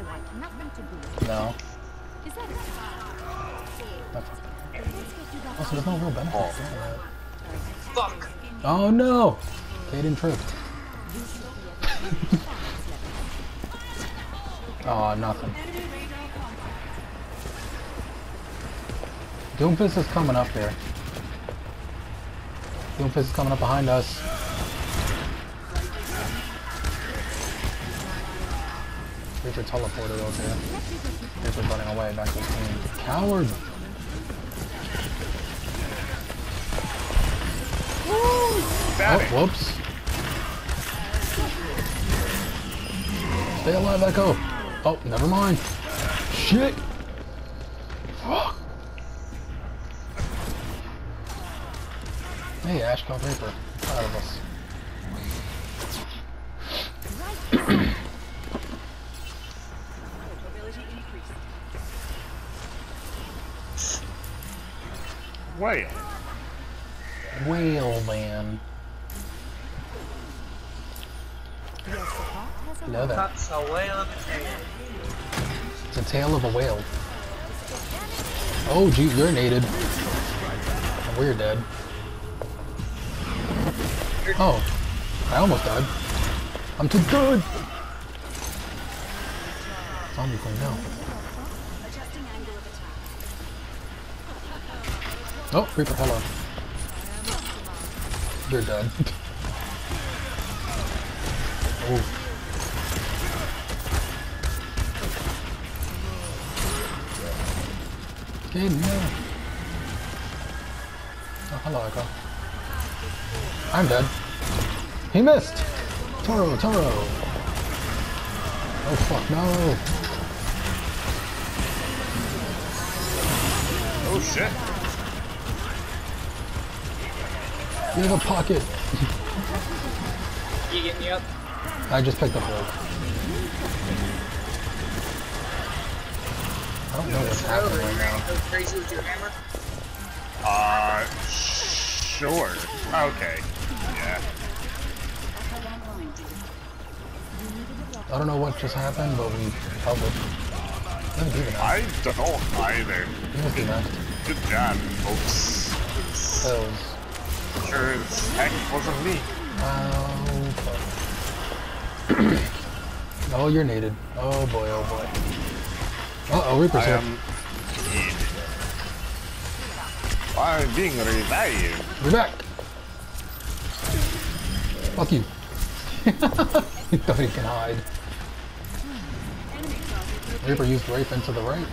I want nothing to do with No. it. Is that a That's- Let's get you back Also, there's no real benefit. Oh. to doing that. Fuck! Oh no! Kaden tripped. oh, nothing. Doomfist is coming up here. Doomfist is coming up behind us. Reaper teleported over here. Reaper's running away back to his team. Coward! Oh, whoops. Stay alive, Echo. Oh, never mind. Shit. Fuck. Hey, Ashe called Reaper. Proud of us. Wait. Whale man. Yes, the pot has a Know that. That's a whale of a tail. It's a tail of a whale. Oh, gee, you're nated. We're dead. Oh, I almost died. I'm too good. Zombie thing now. Oh, Reaper, hello. You're dead. oh. Okay, no. Oh, hello, Echo. I'm dead. He missed! Toro, Toro! Oh fuck, no! Oh shit. You have a pocket! You get me up? I just picked up rope. I don't know what's happening right now. go crazy with your hammer? Uh, sure. Okay. Yeah. I don't know what just happened, but we held it. Let I don't know either. You must be next. Good job, folks. Pills. Sure as heck wasn't me. Oh, fuck. oh, you're nated. Oh boy, oh boy. Uh oh, Reaper's I here. am dead. I'm being revived. We're back! Fuck you. he thought he can hide. Reaper used rape into the right.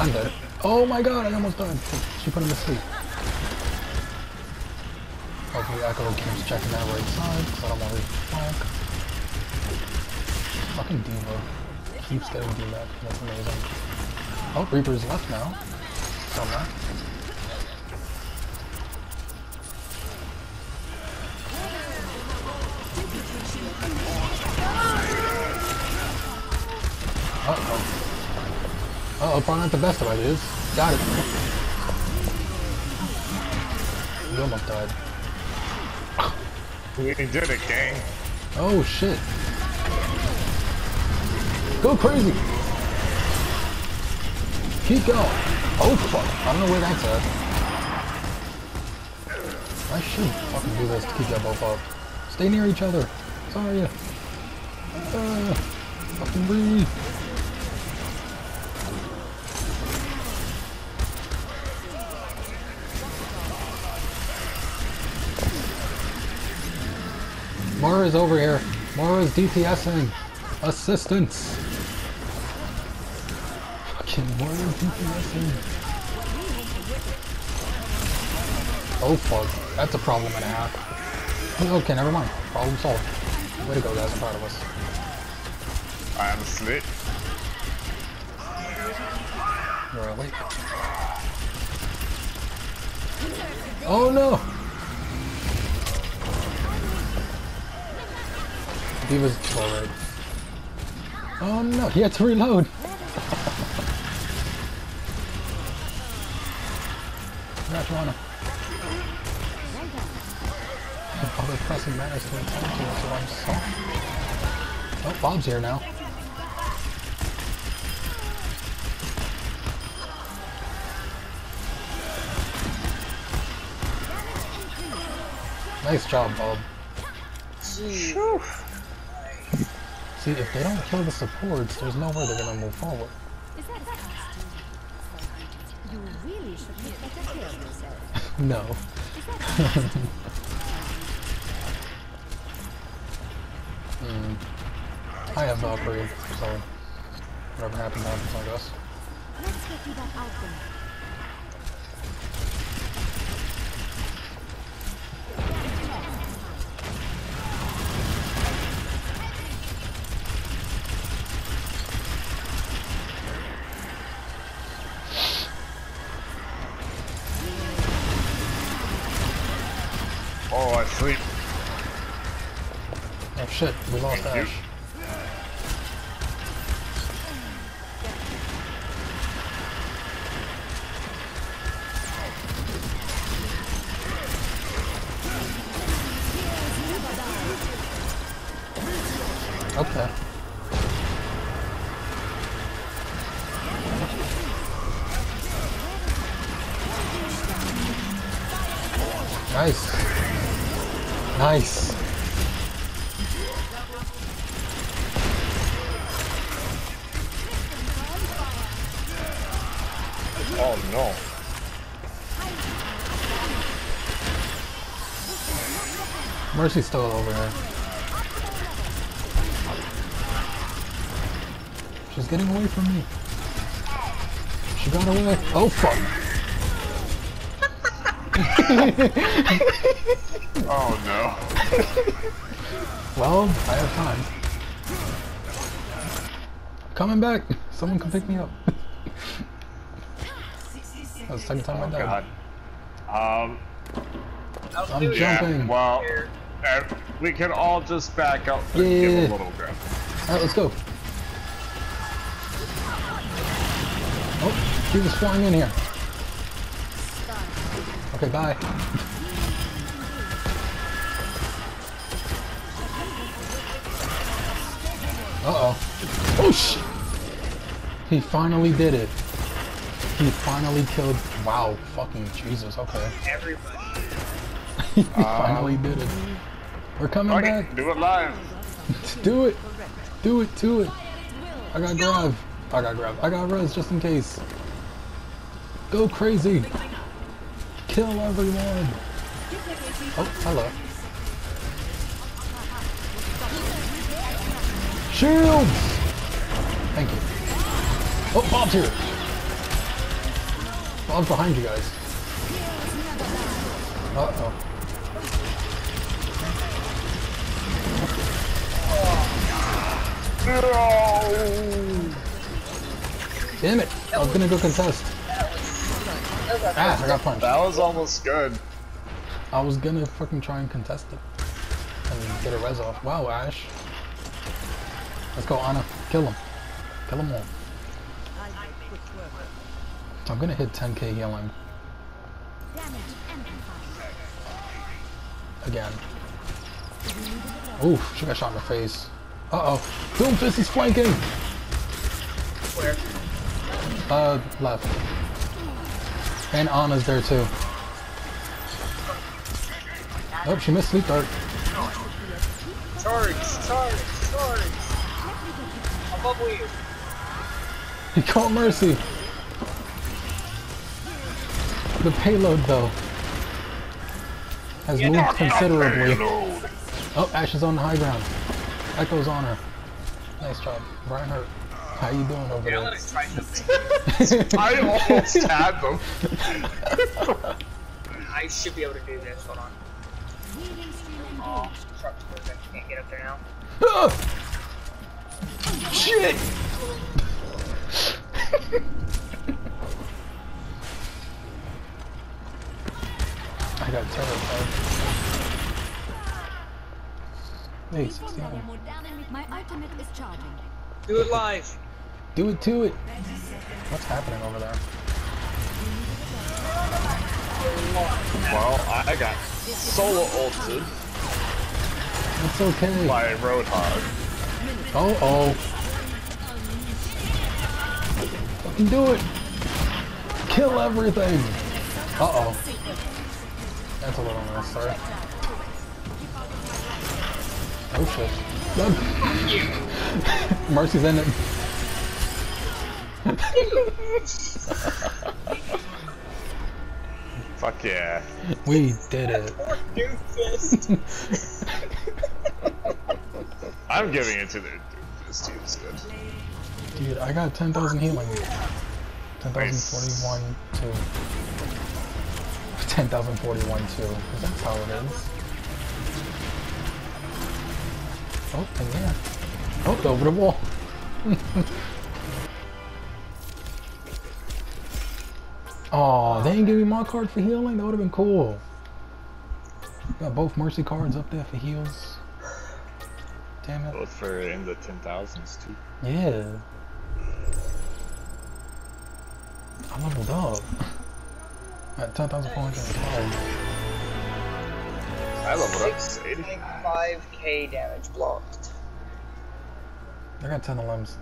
I'm dead. Oh my god, I almost died. She put him to sleep. Hopefully Echo keeps checking that right side, because I don't want to flank. Fucking D.Va. Keeps getting DMAC. That's amazing. Oh, Reaper's left now. I'm. Uh-oh. Uh-oh, probably not the best of ideas. Got it. You almost died. We did it, gang. Oh, shit. Go crazy! Keep going! Oh, fuck. I don't know where that's at. I should fucking do this to keep that both up. Stay near each other. Sorry. Uh, fucking breathe. Moira's over here. Moira's DPSing. Assistance. Fucking Moira's DPSing. Oh fuck. That's a problem and a half. Okay, never mind. Problem solved. Way to go, guys. I'm proud of us. I am slit. You're awake. Oh no! He was alright. Oh no, he had to reload! Got you on him. pressing matters to attend to, that's what I'm saying. Oh, Bob's here now. Nice job, Bob. See, if they don't kill the supports, there's no way they're gonna move forward. Is that a costume? You really should take better care of yourself. No. Is that a costume? Mm. I have Valkyrie, so whatever happens, happens, I guess. Let's get you back out there. Oh, I sleep. Oh shit, we lost. Ashe. Okay. Nice. Nice. No. Mercy's still over here. She's getting away from me. She got away. Oh fuck. Oh no. Well, I have time. Coming back. Someone come pick me up. That was the second time I Oh died. god. Um, I'll I'm do it. jumping. well, Here. uh, we can all just back up and Yeah. give a little grab. Alright, let's go. Oh, he was flying in here. Okay, bye. Uh-oh. Oh, shit! He finally did it. He finally killed... Wow, fucking Jesus, okay. Everybody. he finally did it. We're coming Okay, back. do it live. Do it. Do it. Do it. I got grab. I got grab. I got res just in case. Go crazy. Kill everyone. Oh, hello. Shields. Thank you. Oh, Bob's here. Bob's behind you guys. Uh oh. Damn it! I was gonna go contest. Ah, I got punched. That was almost good. I was gonna fucking try and contest it. And get a res off. Wow, Ashe. Let's go, Ana. Kill him. Kill them all. I'm gonna hit 10k healing again. Oof, she got shot in the face. Uh-oh. Doomfist is flanking! Where? Uh, left. And Ana's there too. Oh, she missed sleep dart. Charge, charge, charge. Above you. He called mercy. The payload, though, has moved considerably. Oh, Ashe is on the high ground. Echo's on her. Nice job, Brian Hurt. How you doing over Yeah, I'm there? gonna try something. I almost had them. I should be able to do this. Hold on. Oh, engaged. truck I can't get up there now. Ah! Shit! I got terrified. Hey, 69. My ultimate is charging. Do it live. Do it to it. What's happening over there? Well, I I got solo ulted. It's okay. by Roadhog. Oh oh. Fucking do it. Kill everything. Uh oh. That's a little unnecessary. Oh shit. No. Mercy's in it. Fuck yeah. We did it. I'm giving it to their this team's good. Dude, I got 10,000 healing. 10,041 too. 10,041 too. That's how it is. Oh, and yeah. Oh, over the wall. Oh, they didn't give me my card for healing? That would have been cool. Got both mercy cards up there for heals. Damn it. Both for in the 10,000s too. Yeah. I leveled up. At 10,412. I leveled up to 80. 6.5k damage blocked. I got 10 limbs.